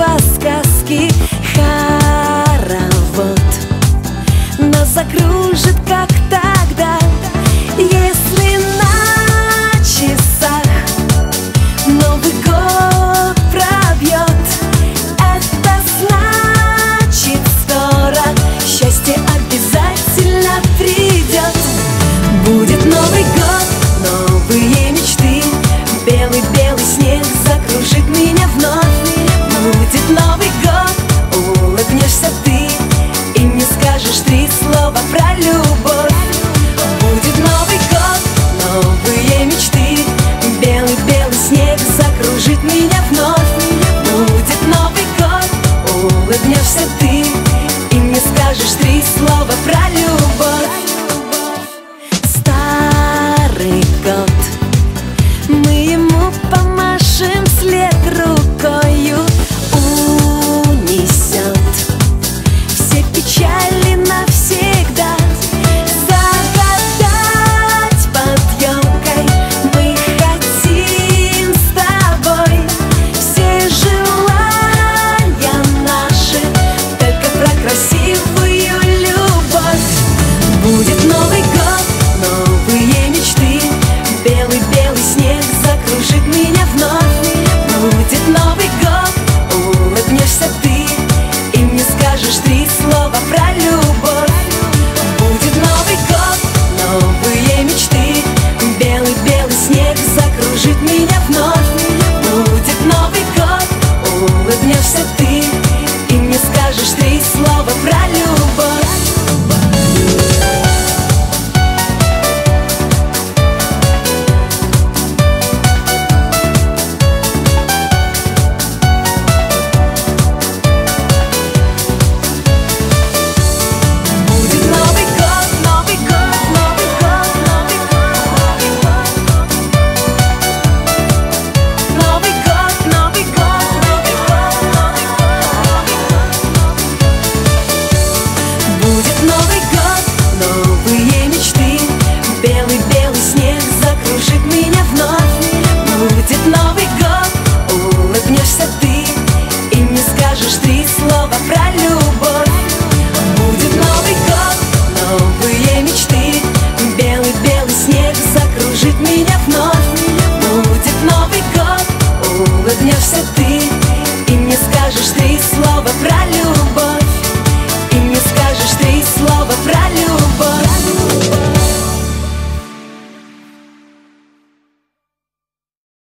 дерева сказки хоровод Нас закружит как белый-белый снег закружит меня вновь. Будет Новый год, улыбнешься ты И мне скажешь три слова про любовь. Будет Новый год, новые мечты. Белый-белый снег закружит меня вновь. Будет Новый год, улыбнешься ты скажешь три слова про любовь. Будет Новый год, новые мечты. Белый-белый снег закружит меня вновь. Будет Новый год, улыбнешься ты И мне скажешь три